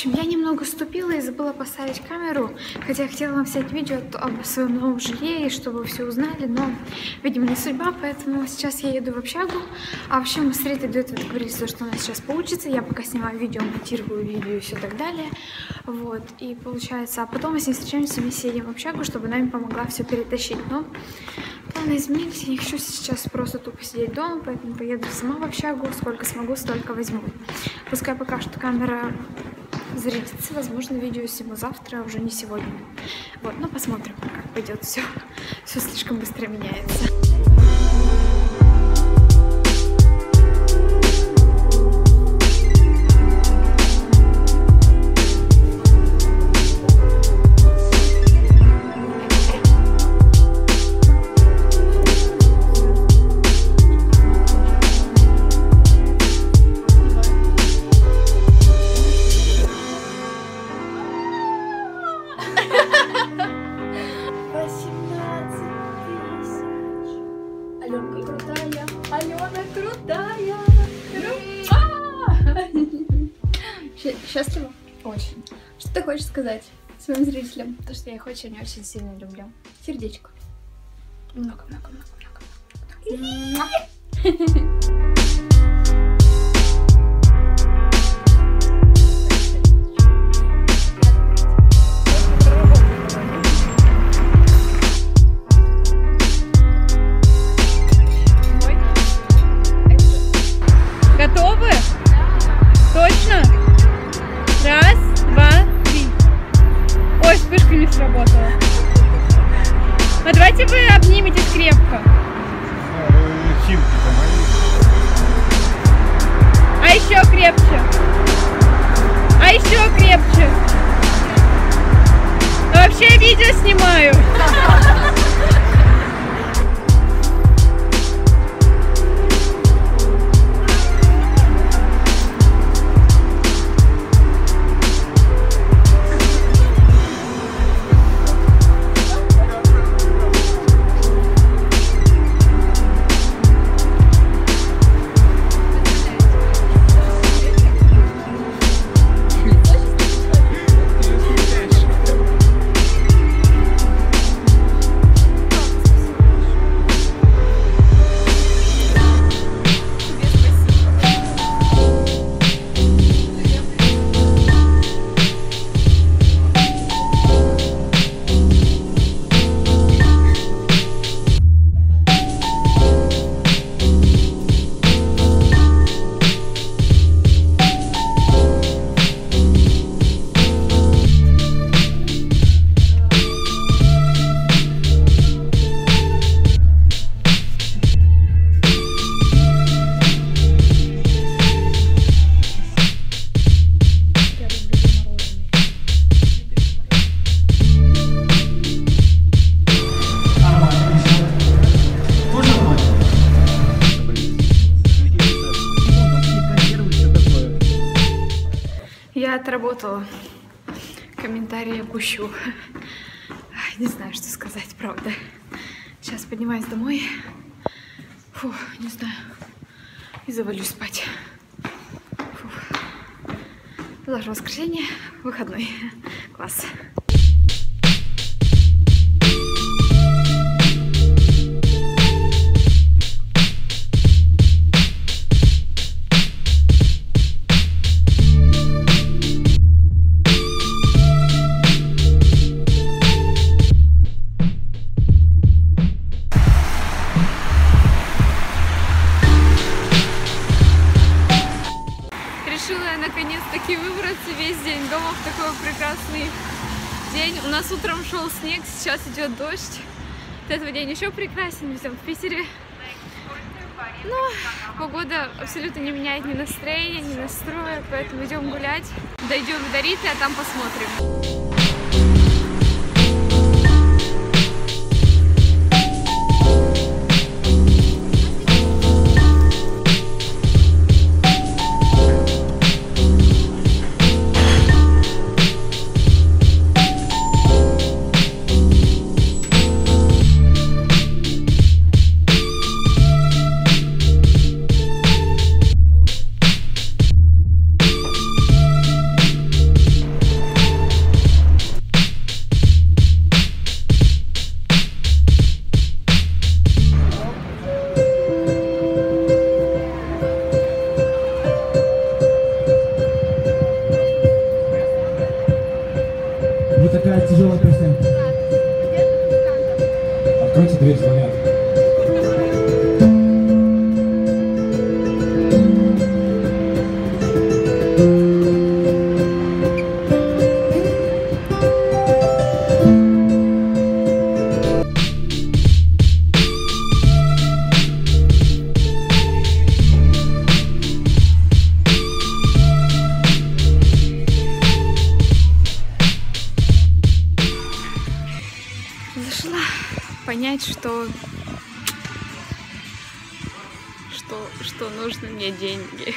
общем, я немного ступила и забыла поставить камеру, хотя я хотела вам снять видео об своем новом жилье, и чтобы вы все узнали, но, видимо, не судьба, поэтому сейчас я еду в общагу. А вообще мы с Ритой до этого договорились, что у нас сейчас получится. Я пока снимаю видео, монтирую видео и все так далее. Вот, и получается, а потом мы с ней встречаемся, вместе едем в общагу, чтобы она мне помогла все перетащить. Но планы изменились, я не хочу сейчас просто тупо сидеть дома, поэтому поеду сама в общагу, сколько смогу, столько возьму. Пускай пока что камера зарядится, возможно, видео сниму завтра, а уже не сегодня. Вот, ну посмотрим, как пойдет все. Все слишком быстро меняется. Очень. Что ты хочешь сказать своим зрителям? То, что я их очень-очень сильно люблю. Сердечко. Много-много-много-много. А давайте вы обниметесь крепко. А еще крепче. А еще крепче. Вообще видео снимаю. Я отработала. Комментарии опущу. Не знаю, что сказать, правда. Сейчас поднимаюсь домой. Фу, не знаю. И завалюсь спать. Фу. Завтра воскресенье, выходной. Класс. Шел снег, сейчас идет дождь. Вот этого день еще прекрасен, он в Питере. Но погода абсолютно не меняет ни настроения, ни настроя, поэтому идем гулять. Дойдем до Риты, а там посмотрим. Понять, что что, что нужны мне деньги.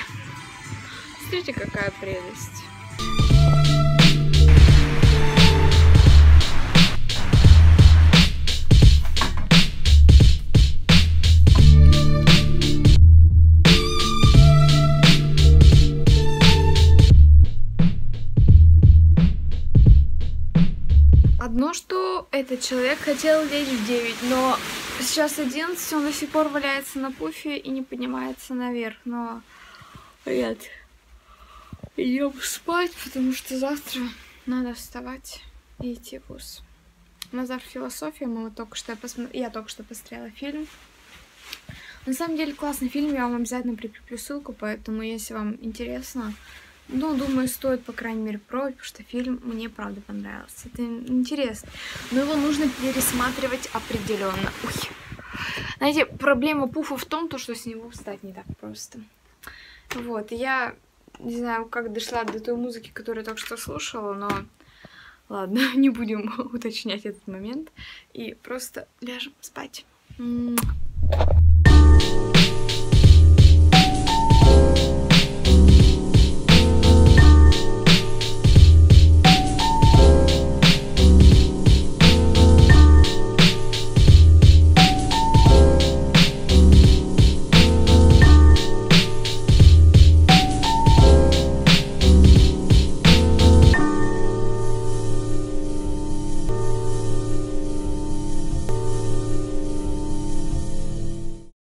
Смотрите, какая прелесть. Одно, что этот человек хотел лечь в 9, но сейчас 11, он до сих пор валяется на пуфе и не поднимается наверх. Но, ребят, идем спать, потому что завтра надо вставать и идти в вуз. На завтра философия, мы вот только что посмотр... я только что посмотрела фильм. На самом деле классный фильм, я вам обязательно прикреплю ссылку, поэтому если вам интересно, ну, думаю, стоит, по крайней мере, пробовать, потому что фильм мне правда понравился. Это интересно. Но его нужно пересматривать определенно. Ой. Знаете, проблема пуфа в том, то, что с него встать не так просто. Вот, я не знаю, как дошла до той музыки, которую я только что слушала, но ладно, не будем уточнять этот момент. И просто ляжем спать.